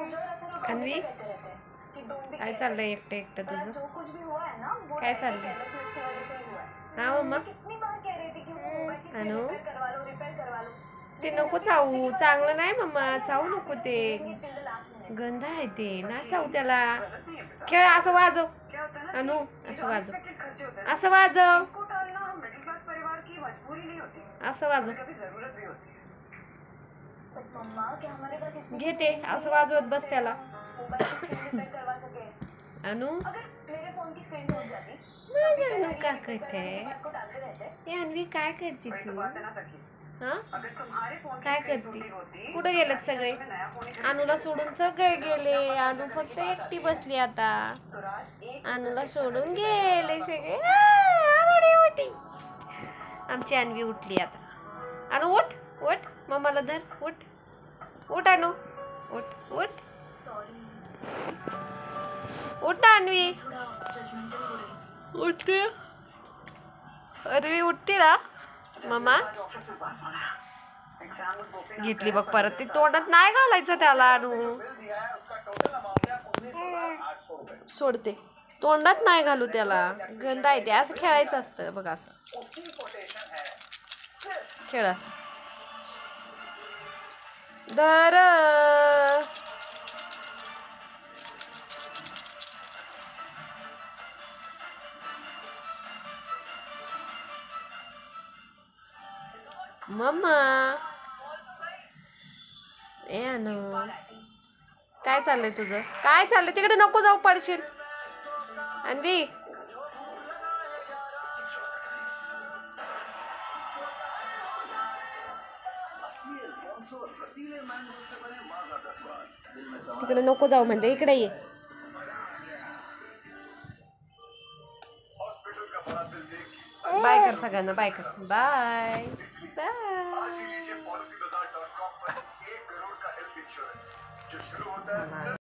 अन्वी? काय चाललंय एकटं एकटं तुझं? है काय चाललंय? ही है मम्मा अनु? ते नको चावू चांगलं नाही मम्मा चावू नको ते. गंध आहे ते. ना चावू त्याला. खेळ असं वाजव. अनु असं वाजव. असं वाजव. इनको टालना घेते असं वाजवत बस त्याला. अनु? अनु का करते? हे अन्वी काय करते तू? काय करते? कुठं गेलेत सगळे? अनुला सोडून सगळे गेले. अनु फक्त एकटी बसली आता. अनुला सोडून गेले सगळे. आमची अन्वी उठली आता. अनु उठ उठ. मम्माला धर उठ. उठ अनु. उठ उठ. सॉरी उठ रही उठते. अन्वी उठते ना. मम्मा. घेतली बघ परत. ती तोंडात नाही घालायचं त्याला अनु. सोडते. तोंडात नाही घालू त्याला. गंध आहे ते असं खेळायचं असतं बघ असं. खेळ असं. धर मम्मा. ए काय चाललंय तुझं? काय चाललंय? तिकडे नको जाऊ पडशील. अन्वी. तिकडे नको जाऊ म्हणजे इकडे ये. बाय कर सगळ्यांना बाय कर. बाय. बाय.